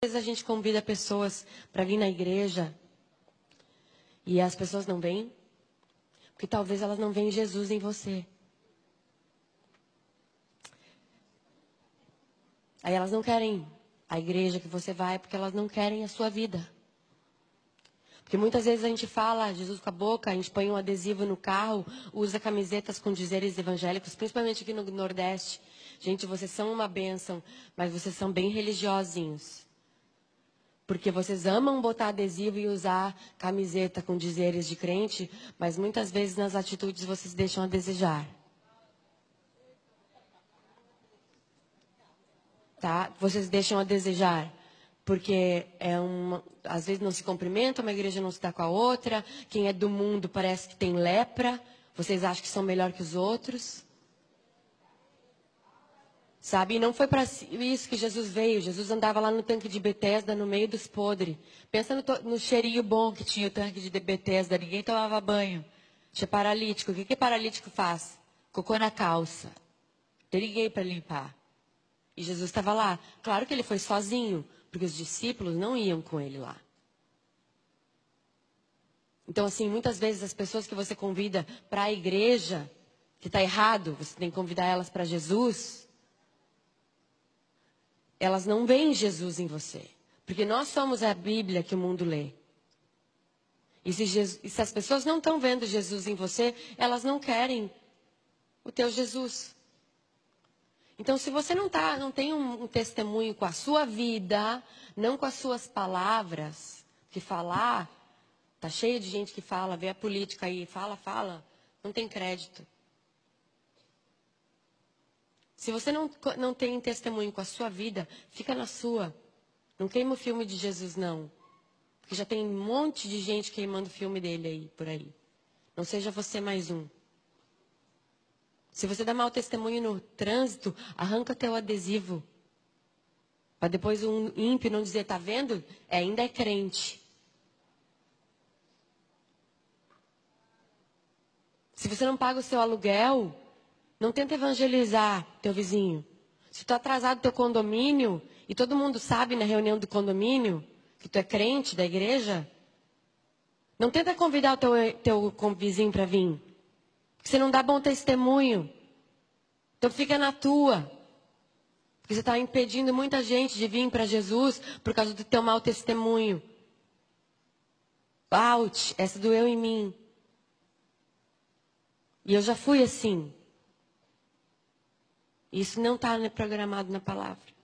vezes a gente convida pessoas para vir na igreja e as pessoas não vêm, porque talvez elas não veem Jesus em você. Aí elas não querem a igreja que você vai porque elas não querem a sua vida. Porque muitas vezes a gente fala Jesus com a boca, a gente põe um adesivo no carro, usa camisetas com dizeres evangélicos, principalmente aqui no Nordeste. Gente, vocês são uma bênção, mas vocês são bem religiosinhos. Porque vocês amam botar adesivo e usar camiseta com dizeres de crente, mas muitas vezes nas atitudes vocês deixam a desejar. Tá? Vocês deixam a desejar. Porque é uma, às vezes não se cumprimentam, uma igreja não se dá com a outra. Quem é do mundo parece que tem lepra. Vocês acham que são melhor que os outros. Sabe? E não foi para isso que Jesus veio. Jesus andava lá no tanque de Betesda, no meio dos podres. Pensa no, no, cheirinho bom que tinha o tanque de Betesda. Ninguém tomava banho. Tinha paralítico. O que, que paralítico faz? Cocô na calça. Tem ninguém para limpar. E Jesus estava lá. Claro que ele foi sozinho, porque os discípulos não iam com ele lá. Então, assim, muitas vezes as pessoas que você convida para a igreja, que está errado, você tem que convidar elas para Jesus, elas não veem Jesus em você. Porque nós somos a Bíblia que o mundo lê. E se, Jesus, e se as pessoas não estão vendo Jesus em você, elas não querem o teu Jesus. Então, se você não, tá, não tem um, um testemunho com a sua vida, não com as suas palavras, que falar, tá cheio de gente que fala, vê a política aí, fala, fala, não tem crédito. Se você não, não tem testemunho com a sua vida, fica na sua. Não queima o filme de Jesus, não. Porque já tem um monte de gente queimando o filme dele aí, por aí. Não seja você mais um. Se você dá mau testemunho no trânsito, arranca teu adesivo. Para depois um ímpio não dizer, tá vendo? É, ainda é crente. Se você não paga o seu aluguel, não tenta evangelizar teu vizinho. Se tu é atrasado teu condomínio e todo mundo sabe na reunião do condomínio que tu é crente da igreja, não tenta convidar o teu, teu vizinho para vir. Você não dá bom testemunho. Então fica na tua. Porque você está impedindo muita gente de vir para Jesus por causa do teu mau testemunho. Out, essa doeu em mim. E eu já fui assim. Isso não está programado na palavra.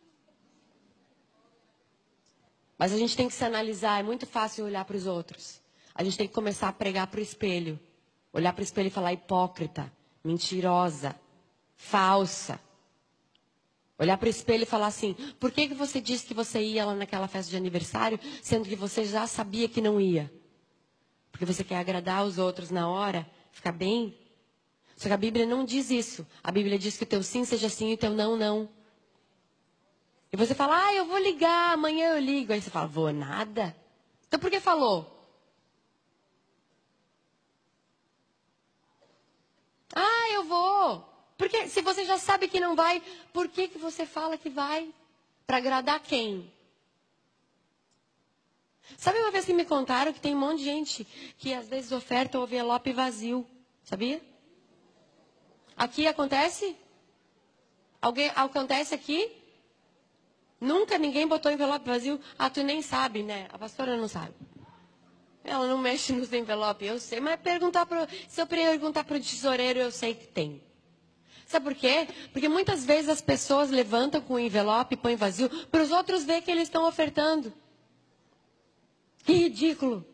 Mas a gente tem que se analisar. É muito fácil olhar para os outros. A gente tem que começar a pregar para o espelho. Olhar para o espelho e falar hipócrita, mentirosa, falsa. Olhar para o espelho e falar assim: por que, que você disse que você ia lá naquela festa de aniversário, sendo que você já sabia que não ia? Porque você quer agradar os outros na hora, ficar bem? Só que a Bíblia não diz isso. A Bíblia diz que o teu sim seja sim e o teu não, não. E você fala, ah, eu vou ligar, amanhã eu ligo. Aí você fala, vou nada. Então por que falou? Ah, eu vou. Porque se você já sabe que não vai, por que, que você fala que vai? Para agradar quem? Sabe uma vez que me contaram que tem um monte de gente que às vezes oferta o envelope vazio. Sabia? Aqui acontece? Alguém acontece aqui? Nunca ninguém botou envelope vazio? Ah, tu nem sabe, né? A pastora não sabe. Ela não mexe nos envelopes, eu sei. Mas perguntar pro, se eu perguntar para o tesoureiro, eu sei que tem. Sabe por quê? Porque muitas vezes as pessoas levantam com o envelope e põem vazio para os outros ver que eles estão ofertando. Que ridículo.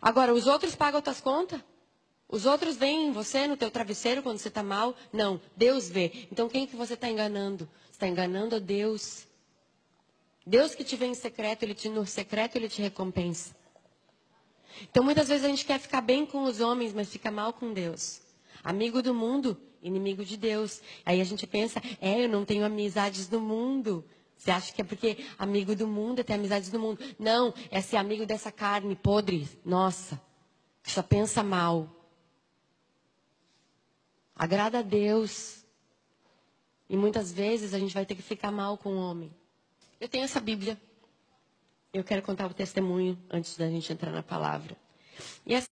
Agora, os outros pagam tuas contas? Os outros veem você no teu travesseiro quando você está mal? Não, Deus vê. Então quem que você está enganando? Está enganando a Deus. Deus que te vê em secreto, ele te, no secreto ele te recompensa. Então muitas vezes a gente quer ficar bem com os homens, mas fica mal com Deus. Amigo do mundo, inimigo de Deus. Aí a gente pensa, é, eu não tenho amizades no mundo. Você acha que é porque amigo do mundo é ter amizades do mundo? Não, é ser amigo dessa carne podre. Nossa, que só pensa mal. Agrada a Deus. E muitas vezes a gente vai ter que ficar mal com o homem. Eu tenho essa Bíblia. Eu quero contar o testemunho antes da gente entrar na palavra. E essa